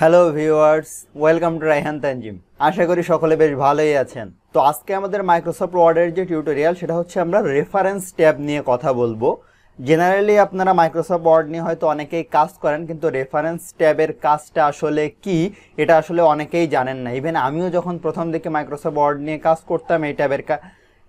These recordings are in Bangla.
Hello viewers welcome to Raihan Tanjim আশা করি সকলে বেশ ভালোই আছেন। তো আজকে আমাদের মাইক্রোসফট ওয়ার্ডের যে টিউটোরিয়াল সেটা হচ্ছে আমরা রেফারেন্স ট্যাব নিয়ে কথা বলব। জেনারেলি আপনারা মাইক্রোসফট ওয়ার্ড নিয়ে হয়তো অনেকেই কাজ করেন, কিন্তু রেফারেন্স ট্যাবের কাজটা আসলে কি, এটা আসলে অনেকেই জানেন না। ইভেন আমিও যখন প্রথম দিকে মাইক্রোসফট ওয়ার্ড নিয়ে কাজ করতাম, এই ট্যাবের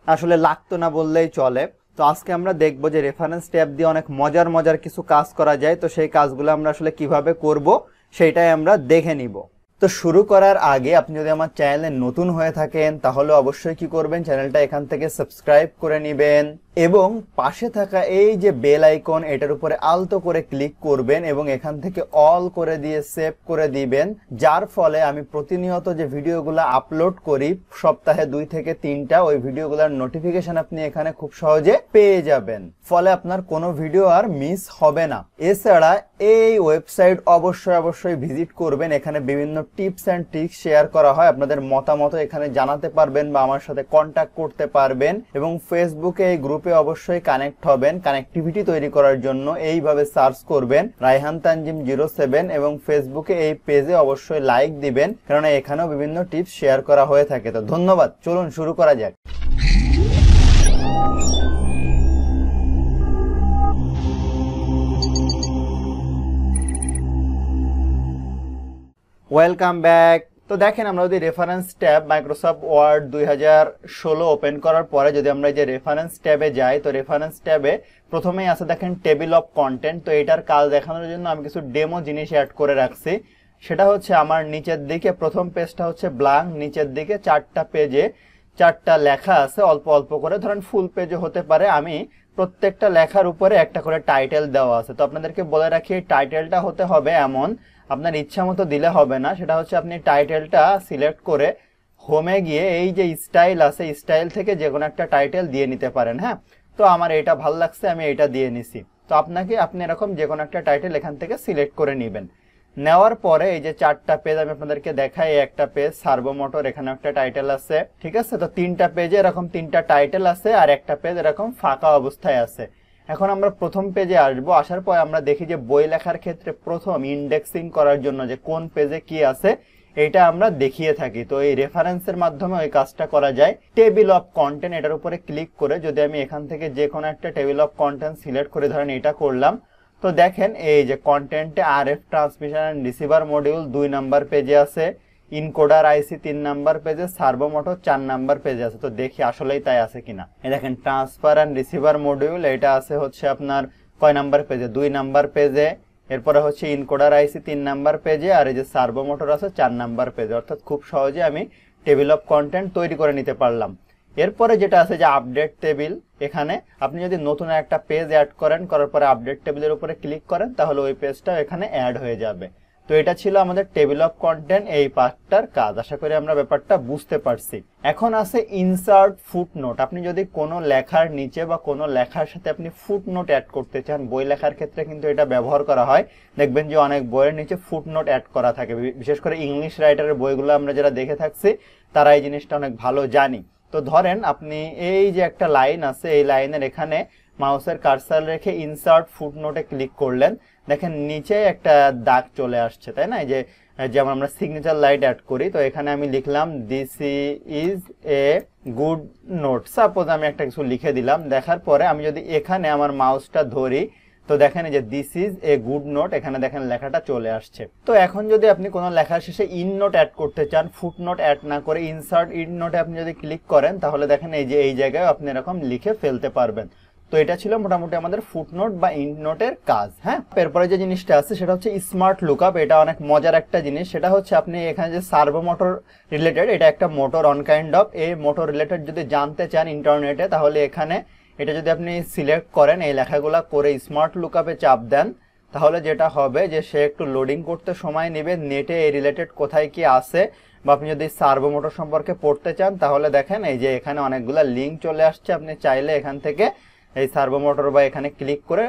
আসলে লাগতো না বললেই চলে। তো আজকে আমরা দেখব যে রেফারেন্স ট্যাব দিয়ে অনেক মজার মজার কিছু কাজ করা যায়। তো সেই কাজগুলো আমরা আসলে কীভাবে করব সেটাই আমরা দেখে নিব। তো শুরু করার আগে আপনি যদি আমার চ্যানেলে নতুন হয়ে থাকেন, তাহলে অবশ্যই কি করবেন? চ্যানেলটা এখান থেকে সাবস্ক্রাইব করে নেবেন। এবং পাশে থাকা এই যে বেল আইকন, এটার উপরে আলতো করে ক্লিক করবেন এবং এখান থেকে অল করে দিয়ে সেভ করে দিবেন। যার ফলে আমি প্রতিনিয়ত যে ভিডিওগুলো আপলোড করি, সপ্তাহে দুই থেকে তিনটা, ওই ভিডিওগুলোর নোটিফিকেশন আপনি এখানে খুব সহজে পেয়ে যাবেন। ফলে আপনার কোনো ভিডিও আর মিস হবে না। এছাড়া এই ওয়েবসাইট অবশ্যই অবশ্যই ভিজিট করবেন। এখানে বিভিন্ন টিপস অ্যান্ড ট্রিক্স শেয়ার করা হয়। আপনাদের মতামত এখানে জানাতে পারবেন বা আমার সাথে কন্ট্যাক্ট করতে পারবেন। এবং ফেসবুকে এই গ্রুপে অবশ্যই কানেক্ট হবেন। কানেক্টিভিটি তৈরি করার জন্য এইভাবে সার্চ করবেন। রাইহান তানজিম জিরো সেভেন এবং ফেসবুকে এই পেজে অবশ্যই লাইক দিবেন। কেননা এখানেও বিভিন্ন টিপস শেয়ার করা হয়ে থাকে। তো ধন্যবাদ। চলুন শুরু করা যাক। ওয়েলকাম ব্যাক তো দেখেন আমরা যদি রেফারেন্স ট্যাব মাইক্রোসফট ওয়ার্ড দুই হাজার ষোলো ওপেন করার পরে যদি আমরা যে রেফারেন্স ট্যাবে যাই, তো রেফারেন্স ট্যাবে প্রথমেই আছে দেখেন টেবিল অফ কন্টেন্ট তো এটার কাজ দেখানোর জন্য আমি কিছু ডেমো জিনিস অ্যাড করে রাখছি। সেটা হচ্ছে আমার নিচের দিকে, প্রথম পেজটা হচ্ছে ব্লাঙ্ক নিচের দিকে চারটা পেজে চারটা লেখা আছে, অল্প অল্প করে। ধরেন ফুল পেজে হতে পারে, আমি প্রত্যেকটা লেখার উপরে একটা করে টাইটেল দেওয়া আছে। তো আপনাদেরকে বলে রাখি টাইটেলটা হতে হবে এমন আপনার ইচ্ছা মতো দিলে হবে না। সেটা হচ্ছে আপনি টাইটেলটা সিলেক্ট করে হোমে গিয়ে এই যে স্টাইল আছে, স্টাইল থেকে যে কোনো একটা টাইটেল দিয়ে নিতে পারেন হ্যাঁ? তো আমার এটা ভালো লাগছে, আমি এটা দিয়ে নিছি। তো আপনাকে, আপনি এরকম যে কোনো একটা টাইটেল এখান থেকে সিলেক্ট করে নেবেন। নেওয়ার পরে এই যে চারটা পেজ আমি আপনাদেরকে দেখাই, একটা পেজ সার্ভো মোটর এখানে একটা টাইটেল আছে, ঠিক আছে? তো তিনটা পেজে এরকম তিনটা টাইটেল আছে, আর একটা পেজ এরকম ফাঁকা অবস্থায় আছে। এখন আমরা প্রথম পেজে আসব। আসার পর আমরা দেখি যে বই লেখার ক্ষেত্রে প্রথম ইন্ডেক্সিং করার জন্য যে কোন পেজে কি আছে এটা আমরা দেখিয়ে থাকি। তো এই রেফারেন্সের মাধ্যমে ওই কাজটা করা যায়। টেবিল অফ কন্টেন্ট এটার উপরে ক্লিক করে যদি আমি এখান থেকে যে কোনো একটা টেবিল অফ কন্টেন্ট সিলেক্ট করে, ধরেন এটা করলাম, তো দেখেন এই যে কন্টেন্টে R F transmission and receiver module দুই নাম্বার পেজে আছে। ইনকোডার আইসি তিন নাম্বার পেজে সার্ভো মোটর চার নাম্বার পেজে আছে। তো দেখি আসলেই তাই আছে কিনা। এই দেখেন ট্রান্সফার অ্যান্ড রিসিভার মডিউল এটা আছে হচ্ছে আপনার কয় নাম্বার পেজে? দুই নাম্বার পেজে। এরপরে হচ্ছে ইনকোডার আইসি তিন নাম্বার পেজে, আর এই যে সার্ভো মোটর আছে চার নাম্বার পেজে। অর্থাৎ খুব সহজে আমি টেবিল অফ কন্টেন্ট তৈরি করে নিতে পারলাম। এরপরে যেটা আছে যে আপডেট টেবিল এখানে আপনি যদি নতুন একটা পেজ অ্যাড করেন, করার পরে আপডেট টেবিলের উপরে ক্লিক করেন, তাহলে ওই পেজটা এখানে অ্যাড হয়ে যাবে। তো এটা ছিল আমাদের টেবিল অফ কন্টেন্ট এই পার্টটার কাজ। আশা করি আমরা ব্যাপারটা বুঝতে পারছি। এখন আছে ইনসার্ট ফুট নোট আপনি যদি কোনো লেখার নিচে বা কোনো লেখার সাথে আপনি ফুট নোট অ্যাড করতে চান, বই লেখার ক্ষেত্রে কিন্তু এটা ব্যবহার করা হয়। দেখবেন যে অনেক বইয়ের নিচে ফুট নোট অ্যাড করা থাকে। বিশেষ করে ইংলিশ রাইটারের বইগুলো আমরা যারা দেখে থাকছি, তারা এই জিনিসটা অনেক ভালো জানি। তো ধরেন আপনি এই যে একটা লাইন আছে, এই লাইনের এখানে মাউসের কার্সার রেখে ইনসার্ট ফুটনোটে ক্লিক করলেন। দেখেন, নিচে একটা দাগ চলে আসছে, তাই না? যে, যেমন আমরা সিগনেচার লাইট অ্যাড করি, তো এখানে আমি লিখলাম this is a good note suppose আমি একটা কিছু লিখে দিলাম, দেখার পরে আমি যদি এখানে আমার মাউসটা ধরি, তো দেখেন এই যে this is a good note এখানে দেখেন লেখাটা চলে আসছে। তো এখন যদি আপনি কোনো লেখার শেষে ইন নোট অ্যাড করতে চান ফুট নোট অ্যাড না করে ইনসার্ট ইন নোটে আপনি যদি ক্লিক করেন, তাহলে দেখেন এই যে, এই জায়গায় আপনি এরকম লিখে ফেলতে পারবেন। তো এটা ছিল মোটামুটি আমাদের ফুটনোট বা ইন্ডনোটের কাজ হ্যাঁ? এরপরে যে জিনিসটা আছে সেটা হচ্ছে স্মার্ট লুকআপ এটা অনেক মজার একটা জিনিস। সেটা হচ্ছে আপনি এখানে যে সার্ভো মোটর রিলেটেড এটা একটা মোটর অন কাইন্ড অফ এই মোটর রিলেটেড যদি জানতে চান ইন্টারনেটে তাহলে এখানে এটা যদি আপনি সিলেক্ট করেন, এই লেখাগুলা করে স্মার্ট লুকআপে চাপ দেন, তাহলে যেটা হবে যে সে একটু লোডিং করতে সময় নেবে নেটে এই রিলেটেড কোথায় কি আছে, বা আপনি যদি সার্ভো মোটর সম্পর্কে পড়তে চান, তাহলে দেখেন এই যে এখানে অনেকগুলা লিঙ্ক চলে আসছে, আপনি চাইলে এখান থেকে এই সার্ভো মোটর বা এখানে ক্লিক করে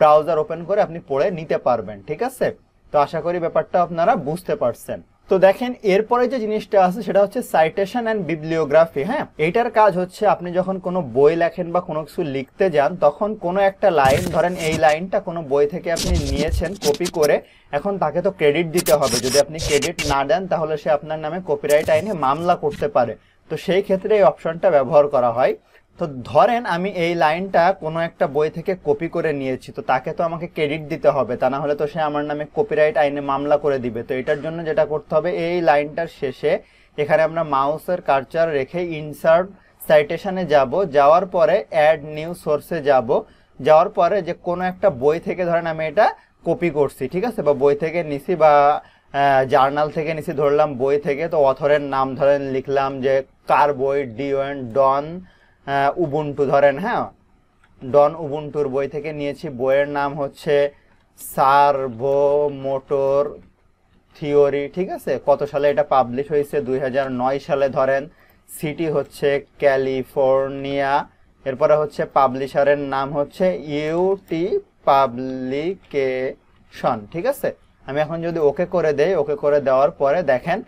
ব্রাউজার ওপেন করে আপনি পড়ে নিতে পারবেন, ঠিক আছে? তো আশা করি ব্যাপারটা আপনারা বুঝতে পারছেন। তো দেখেন, এরপরে যে জিনিসটা আছে সেটা হচ্ছে সাইটেশন অ্যান্ড বিবলিওগ্রাফি হ্যাঁ? এইটার কাজ হচ্ছে আপনি যখন কোনো বই লেখেন বা কোনো কিছু লিখতে যান, তখন কোনো একটা লাইন, ধরেন এই লাইনটা কোনো বই থেকে আপনি নিয়েছেন কপি করে, এখন তাকে তো ক্রেডিট দিতে হবে। যদি আপনি ক্রেডিট না দেন, তাহলে সে আপনার নামে কপিরাইট আইনে মামলা করতে পারে। তো সেই ক্ষেত্রে এই অপশনটা ব্যবহার করা হয়। তো ধরেন আমি এই লাইনটা কোনো একটা বই থেকে কপি করে নিয়েছি, তো তাকে তো আমাকে ক্রেডিট দিতে হবে, তা না হলে তো সে আমার নামে কপিরাইট আইনে মামলা করে দিবে। তো এটার জন্য যেটা করতে হবে, এই লাইনটার শেষে এখানে আমরা মাউসের কার্চার রেখে ইনসার্ট সাইটেশনে যাব, যাওয়ার পরে অ্যাড নিউ সোর্সে যাব, যাওয়ার পরে যে কোনো একটা বই থেকে ধরেন আমি এটা কপি করছি, ঠিক আছে? বা বই থেকে নিছি বা জার্নাল থেকে নিছি, ধরলাম বই থেকে, তো অথরের নাম ধরেন লিখলাম যে, কার বই? ডিওয়েন ডন উবুন্টু ধরেন হ্যাঁ? ডন উবুন্টুর বই থেকে নিয়েছি। বইয়ের নাম হচ্ছে সার্ভো মোটর থিওরি ঠিক আছে? কত সালে এটা পাবলিশ হয়েছে? দুই হাজার নয় সালে ধরেন। সিটি হচ্ছে ক্যালিফোর্নিয়া এরপরে হচ্ছে পাবলিশারের নাম হচ্ছে ইউটি পাবলিকেশন ঠিক আছে? আমি এখন যদি ওকে করে দেই, ওকে করে দেওয়ার পরে দেখেন,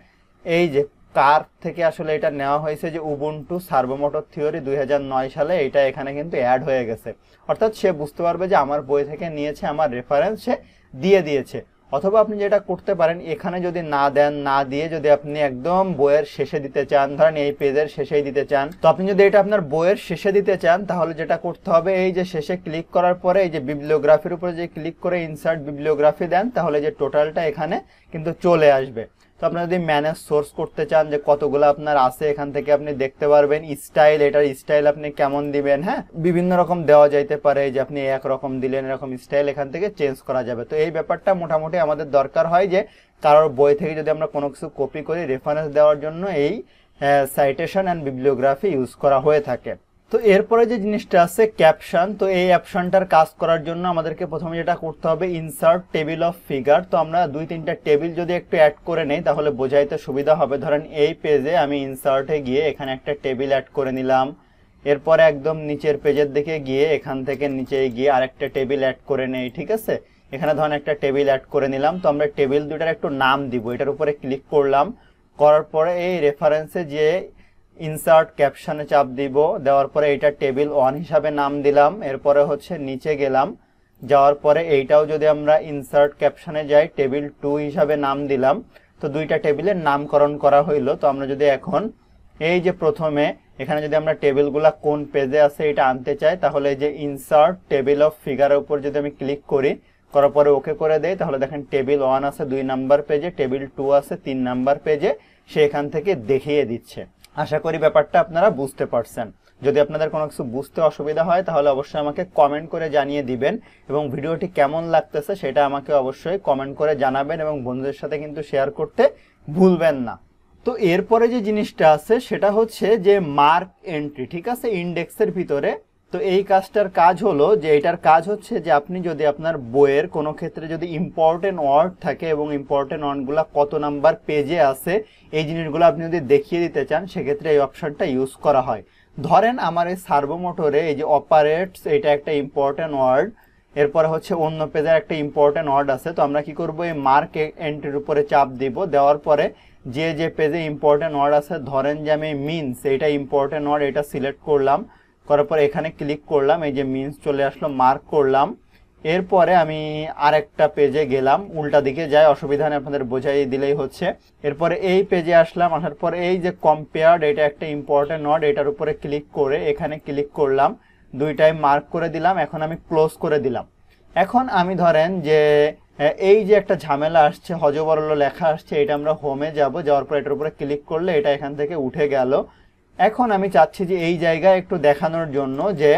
এই যে কার থেকে আসলে এটা নেওয়া হয়েছে যে উবুন্টু সার্বোমোটর থিওরি দু হাজার নয় সালে এটা এখানে কিন্তু অ্যাড হয়ে গেছে। অর্থাৎ সে বুঝতে পারবে যে আমার বই থেকে নিয়েছে, আমার রেফারেন্স সে দিয়ে দিয়েছে। অথবা আপনি যেটা করতে পারেন, এখানে যদি না দেন, না দিয়ে যদি আপনি একদম বইয়ের শেষে দিতে চান, ধরেন এই পেজের শেষেই দিতে চান, তো আপনি যদি এটা আপনার বইয়ের শেষে দিতে চান, তাহলে যেটা করতে হবে, এই যে শেষে ক্লিক করার পরে, এই যে বিবলিওগ্রাফির উপরে যে ক্লিক করে ইনসার্ট বিবলিওগ্রাফি দেন, তাহলে যে টোটালটা এখানে কিন্তু চলে আসবে। তো আপনার যদি ম্যানেজ সোর্স করতে চান যে কতগুলো আপনার আছে, এখান থেকে আপনি দেখতে পারবেন স্টাইল এটার স্টাইল আপনি কেমন দিবেন হ্যাঁ? বিভিন্ন রকম দেওয়া যাইতে পারে যে আপনি এক রকম দিলেন, এরকম স্টাইল এখান থেকে চেঞ্জ করা যাবে। তো এই ব্যাপারটা মোটামুটি আমাদের দরকার হয় যে কারোর বই থেকে যদি আমরা কোনো কিছু কপি করি রেফারেন্স দেওয়ার জন্য এই সাইটেশন অ্যান্ড বিবলিওগ্রাফি ইউজ করা হয়ে থাকে। তো এরপরে যে জিনিসটা আছে ক্যাপশন তো এই অ্যাপশনটার কাজ করার জন্য আমাদেরকে প্রথমে যেটা করতে হবে ইনসার্ট টেবিল অফ ফিগার তো আমরা দুই তিনটা টেবিল যদি একটু অ্যাড করে নেই, তাহলে বোঝাইতে সুবিধা হবে। ধরেন এই পেজে আমি ইনসার্টে গিয়ে এখানে একটা টেবিল অ্যাড করে নিলাম। এরপরে একদম নিচের পেজের দিকে গিয়ে এখান থেকে নিচে গিয়ে আরেকটা টেবিল অ্যাড করে নেই, ঠিক আছে? এখানে ধরেন একটা টেবিল অ্যাড করে নিলাম। তো আমরা টেবিল দুটার একটু নাম দিব। এটার উপরে ক্লিক করলাম। করার পরে এই রেফারেন্সে যে ইনসার্ট ক্যাপশানে চাপ দিব। দেওয়ার পরে এটা টেবিল ওয়ান হিসাবে নাম দিলাম। এরপরে হচ্ছে নিচে গেলাম। যাওয়ার পরে এইটাও যদি আমরা ইনসার্ট ক্যাপশানে যাই টেবিল টু হিসাবে নাম দিলাম। তো দুইটা টেবিলের নামকরণ করা হইল। তো আমরা যদি এখন এই যে প্রথমে এখানে যদি আমরা টেবিলগুলা কোন পেজে আছে এটা আনতে চাই, তাহলে যে ইনসার্ট টেবিল অফ ফিগারের উপর যদি আমি ক্লিক করি, করার পরে ওকে করে দেই। তাহলে দেখেন টেবিল ওয়ান আছে দুই নাম্বার পেজে টেবিল টু আছে তিন নাম্বার পেজে সে এখান থেকে দেখিয়ে দিচ্ছে। আশা করি ব্যাপারটা আপনারা বুঝতে পারছেন। যদি আপনাদের কোনো কিছু বুঝতে অসুবিধা হয়, তাহলে অবশ্যই আমাকে কমেন্ট করে জানিয়ে দিবেন এবং ভিডিওটি কেমন লাগতেছে সেটা আমাকে অবশ্যই কমেন্ট করে জানাবেন এবং বন্ধুদের সাথে কিন্তু শেয়ার করতে ভুলবেন না। তো এরপরে যে জিনিসটা আছে, সেটা হচ্ছে যে মার্ক এন্ট্রি ঠিক আছে? ইন্ডেক্সের ভিতরে তো এই কাজটার কাজ হলো যে এটার কাজ হচ্ছে যে আপনি যদি আপনার বইয়ের কোনো ক্ষেত্রে যদি ইম্পর্টেন্ট ওয়ার্ড থাকে এবং ইম্পর্টেন্ট ওয়ার্ডগুলো কত নাম্বার পেজে আছে, এই জিনিসগুলো আপনি যদি দেখিয়ে দিতে চান, সেক্ষেত্রে এই অপশনটা ইউজ করা হয়। ধরেন আমার এই সার্ভোমোটরে এই যে অপারেটস এটা একটা ইম্পর্টেন্ট ওয়ার্ড এরপরে হচ্ছে অন্য পেজের একটা ইম্পর্টেন্ট ওয়ার্ড আছে, তো আমরা কি করব? এই মার্ক এন্ট্রির উপরে চাপ দিব, দেওয়ার পরে যে যে পেজে ইম্পর্টেন্ট ওয়ার্ড আছে, ধরেন যে আমি মিনস এটা ইম্পর্টেন্ট ওয়ার্ড এটা সিলেক্ট করলাম করার পর এখানে ক্লিক করলাম, এই যে মিনস চলে আসলো মার্ক করলাম। এরপরে আমি আরেকটা পেজে গেলাম, উল্টা দিকে যাই, অসুবিধা নেই, আপনাদের বোঝাই দিলেই হচ্ছে। এরপরে এই পেজে আসলাম, আসার পর এই যে কম্পেয়ার্ড এটা একটা ইম্পর্টেন্ট নট এটার উপরে ক্লিক করে এখানে ক্লিক করলাম, দুইটাই মার্ক করে দিলাম, এখন আমি ক্লোজ করে দিলাম। এখন আমি ধরেন যে এই যে একটা ঝামেলা আসছে, হজবরল লেখা আসছে, এটা আমরা হোমে যাব, যাওয়ার পর এটার উপরে ক্লিক করলে এটা এখান থেকে উঠে গেল। এখন আমি চাচ্ছি যে এই জায়গায় একটু দেখানোর জন্য যে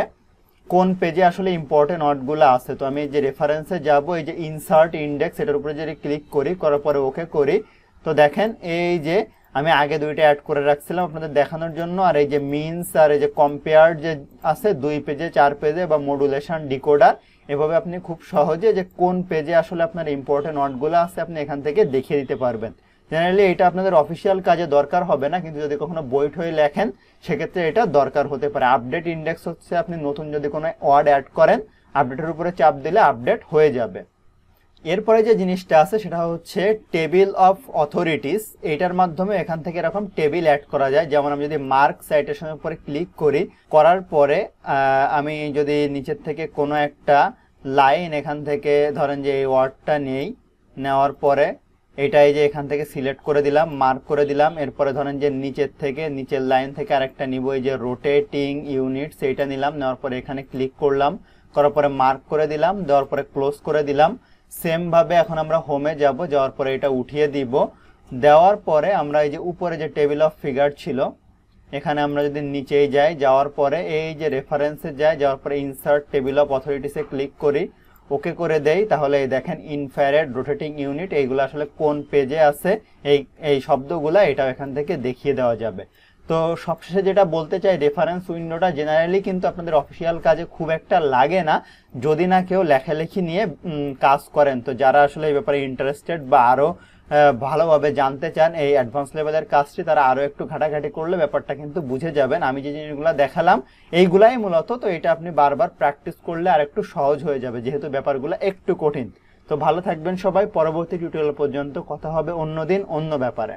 কোন পেজে আসলে ইম্পর্টেন্ট নোটগুলো আছে। তো আমি যে রেফারেন্সে যাব, এই যে ইনসার্ট ইন্ডেক্স এটার উপরে যদি ক্লিক করি, করার পরে ওকে করি। তো দেখেন, এই যে আমি আগে দুইটা অ্যাড করে রাখছিলাম আপনাদের দেখানোর জন্য, আর এই যে মিনস আর এই যে কম্পেয়ার যে আছে, দুই পেজে চার পেজে বা মডুলেশন ডিকোডার এভাবে আপনি খুব সহজে যে কোন পেজে আসলে আপনার ইম্পর্টেন্ট নোটগুলো আছে, আপনি এখান থেকে দেখিয়ে দিতে পারবেন। জেনারেলি এটা আপনাদের অফিসিয়াল কাজে দরকার হবে না, কিন্তু যদি কখনো বই ঠই লেখেন, সেক্ষেত্রে এটা দরকার হতে পারে। আপডেট ইন্ডেক্স হচ্ছে আপনি নতুন যদি কোনো ওয়ার্ড অ্যাড করেন আপডেটের উপরে চাপ দিলে আপডেট হয়ে যাবে। এরপরে যে জিনিসটা আছে, সেটা হচ্ছে টেবিল অফ অথরিটিস এইটার মাধ্যমে এখান থেকে এরকম টেবিল অ্যাড করা যায়। যেমন আমি যদি মার্ক সাইটেশনের উপরে ক্লিক করি, করার পরে আমি যদি নিচের থেকে কোনো একটা লাইন এখান থেকে, ধরেন যে এই ওয়ার্ডটা নেই, নেওয়ার পরে এটা এই যে এখান থেকে সিলেক্ট করে দিলাম মার্ক করে দিলাম, এরপরে ধরেন যে নিচের থেকে, নিচের লাইন থেকে আরেকটা নিব, এই যে রোটেটিং ইউনিট সেইটা নিলাম, নেওয়ার পরে এখানে ক্লিক করলাম, করার পরে মার্ক করে দিলাম, দেওয়ার পরে ক্লোজ করে দিলাম। সেম ভাবে এখন আমরা হোমে যাব, যাওয়ার পরে এটা উঠিয়ে দিব। দেওয়ার পরে আমরা এই যে উপরে যে টেবিল অফ ফিগার ছিল, এখানে আমরা যদি নিচেই যাই, যাওয়ার পরে এই যে রেফারেন্সে যাই, যাওয়ার পরে ইনসার্ট টেবিল অফ অথরিটিসে ক্লিক করি। ওকে করে দেই। তাহলে এই দেখেন ইনফ্যারেড রোটেটিং ইউনিট এইগুলো আসলে কোন পেজে আছে, এই এই শব্দগুলো এটা এখান থেকে দেখিয়ে দেওয়া যাবে। তো সবশেষে যেটা বলতে চাই রেফারেন্স উইন্ডোটা জেনারেলি কিন্তু আপনাদের অফিসিয়াল কাজে খুব একটা লাগে না। যদি না কেউ লেখালেখি নিয়ে কাজ করেন, তো যারা আসলে এই ব্যাপারে ইন্টারেস্টেড বা আরও ভালোভাবে জানতে চান এই অ্যাডভান্স লেভেলের কাজটি, তারা আরও একটু ঘাটাঘাটি করলে ব্যাপারটা কিন্তু বুঝে যাবেন। আমি যে জিনিসগুলো দেখালাম, এইগুলাই মূলত, তো এটা আপনি বারবার প্র্যাকটিস করলে আর একটু সহজ হয়ে যাবে, যেহেতু ব্যাপারগুলো একটু কঠিন। তো ভালো থাকবেন সবাই, পরবর্তী টিউটোরিয়াল পর্যন্ত কথা হবে অন্য দিন অন্য ব্যাপারে।